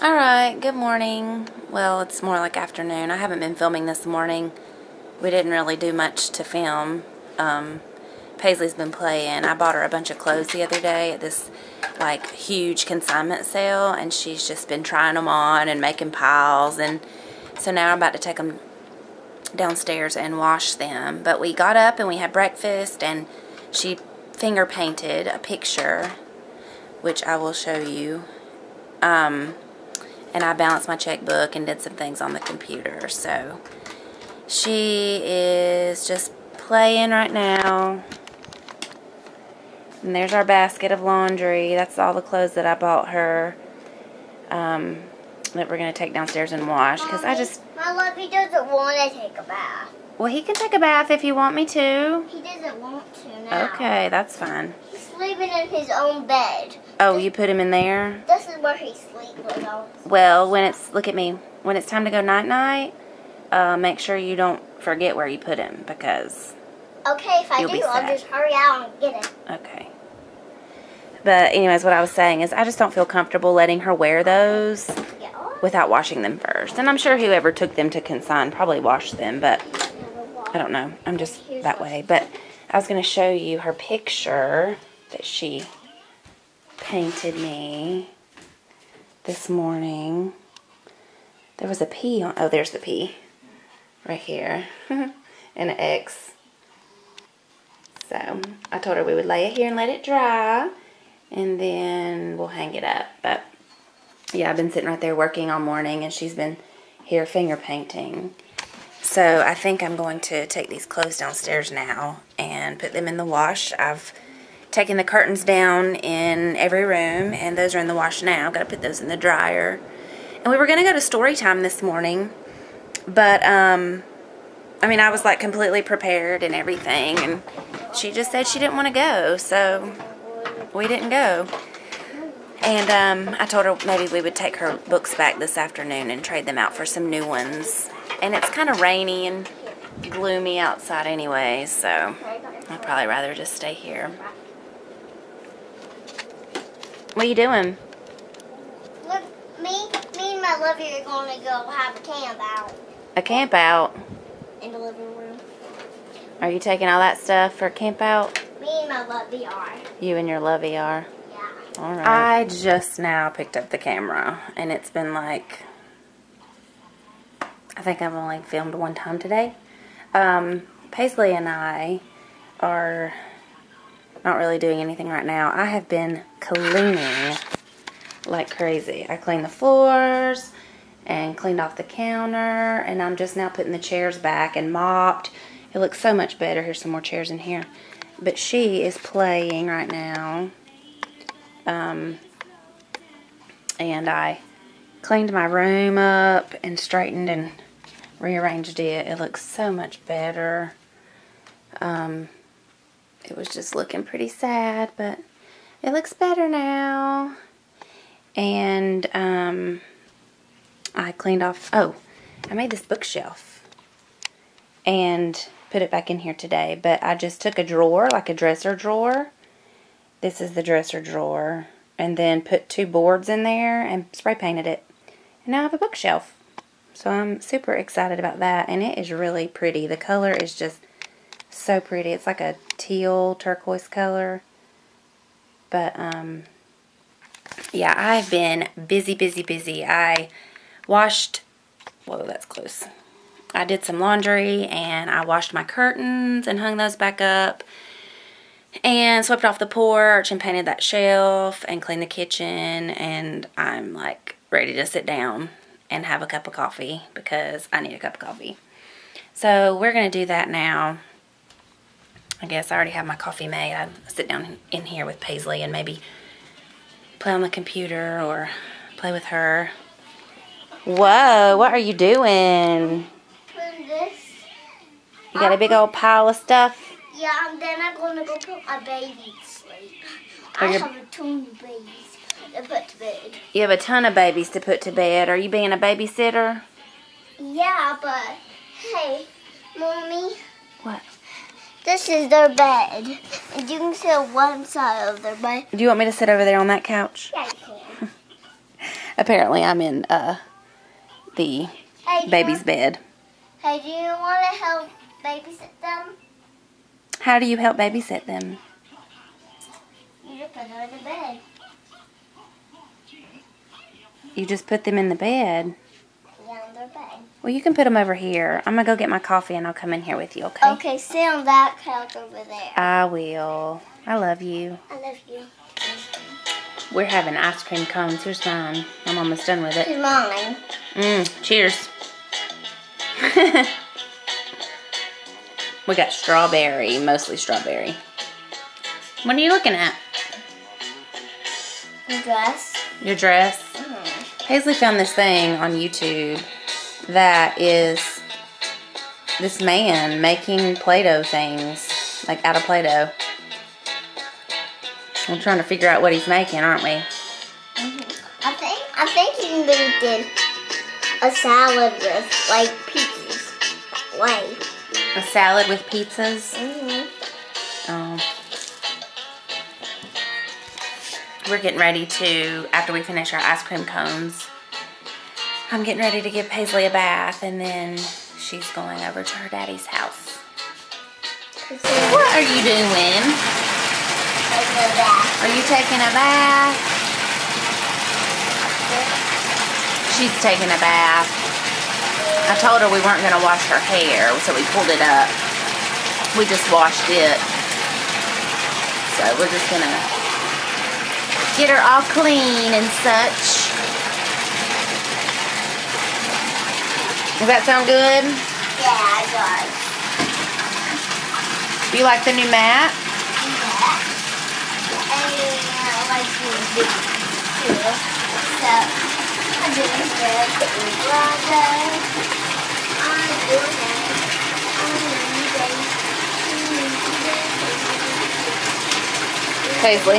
Alright, good morning. Well, it's more like afternoon. I haven't been filming this morning. We didn't really do much to film. Um, Paisley's been playing. I bought her a bunch of clothes the other day at this like huge consignment sale and she's just been trying them on and making piles and so now I'm about to take them downstairs and wash them. But we got up and we had breakfast and she finger painted a picture which I will show you. Um, and I balanced my checkbook and did some things on the computer. So she is just playing right now. And there's our basket of laundry. That's all the clothes that I bought her um, that we're going to take downstairs and wash. Because I just... My love, he doesn't want to take a bath. Well, he can take a bath if you want me to. He doesn't want to now. Okay, that's fine. He's sleeping in his own bed. Oh, you put him in there? This is where he sleeps. Well, when it's, look at me, when it's time to go night-night, uh, make sure you don't forget where you put him because, Okay, if I do, I'll just hurry out and get him. okay. But anyways, what I was saying is I just don't feel comfortable letting her wear those Yeah. without washing them first. And I'm sure whoever took them to consign probably washed them, but I don't know. I'm just that way. But I was going to show you her picture that she painted me this morning. There was a P on, oh, there's the P right here, and an X. So I told her we would lay it here and let it dry, and then we'll hang it up. But yeah, I've been sitting right there working all morning, and she's been here finger painting. So I think I'm going to take these clothes downstairs now and put them in the wash. I've taken the curtains down in every room, and those are in the wash now. I've got to put those in the dryer. And we were going to go to story time this morning, but um, I mean, I was like completely prepared and everything, and she just said she didn't want to go, so we didn't go. And um, I told her maybe we would take her books back this afternoon and trade them out for some new ones. And it's kind of rainy and gloomy outside anyway, so I'd probably rather just stay here. What are you doing? Look, me, me and my lovey are going to go have a camp out A camp out. in the living room. Are you taking all that stuff for camp out? Me and my lovey are. You and your lovey are. Yeah. All right. I just now picked up the camera, and it's been like, I think I've only filmed one time today. Um, Paisley and I are not really doing anything right now. I have been cleaning like crazy. I cleaned the floors and cleaned off the counter, and I'm just now putting the chairs back and mopped. It looks so much better. Here's some more chairs in here. But she is playing right now. Um, and I cleaned my room up and straightened and rearranged it. It looks so much better. Um, it was just looking pretty sad, but it looks better now. And um, I cleaned off, oh, I made this bookshelf and put it back in here today. But I just took a drawer, like a dresser drawer. This is the dresser drawer. And then put two boards in there and spray painted it. And now I have a bookshelf. So I'm super excited about that. And it is really pretty. The color is just so pretty. It's like a teal turquoise color. But, um, yeah, I've been busy, busy, busy. I washed, whoa, that's close. I did some laundry and I washed my curtains and hung those back up and swept off the porch and painted that shelf and cleaned the kitchen and I'm like ready to sit down and have a cup of coffee because I need a cup of coffee. So we're going to do that now. I guess I already have my coffee made. I'd sit down in here with Paisley and maybe play on the computer or play with her. Whoa, what are you doing? Put this. You got a big old pile of stuff? Yeah, and then I'm going to go put my baby to sleep. I have a ton of babies to put to bed. You have a ton of babies to put to bed. Are you being a babysitter? Yeah, but hey, mommy, What? This is their bed, and you can sit on one side of their bed. Do you want me to sit over there on that couch? Yeah, you can. Apparently, I'm in uh, the Hey, baby's bed. Hey, do you want to help babysit them? How do you help babysit them? You just put them in the bed. You just put them in the bed. Yeah, on their bed. Well, you can put them over here. I'm gonna go get my coffee and I'll come in here with you, okay? Okay, sit on that couch over there. I will. I love you. I love you. We're having ice cream cones. Here's mine. I'm almost done with it. Here's mine. Mmm, cheers. we got strawberry, mostly strawberry. What are you looking at? Your dress. Your dress? Mm. Paisley found this thing on YouTube that is this man making Play-Doh things, like out of Play-Doh. We're trying to figure out what he's making, aren't we? I think I think he did a salad with like pizzas. Like. A salad with pizzas. Mm-hmm. Um, we're getting ready to, after we finish our ice cream cones, I'm getting ready to give Paisley a bath and then she's going over to her daddy's house. What are you doing? Are you taking a bath? She's taking a bath. I told her we weren't going to wash her hair, so we pulled it up. We just washed it. So we're just going to get her all clean and such. Does that sound good? Yeah, I got. Do you like the new mat? Yeah. And I like you too. So I'm doing good. Brother. It. I'm doing it. Paisley,